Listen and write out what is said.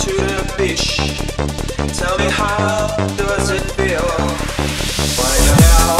to the beach. Tell me how does it feel? Why now?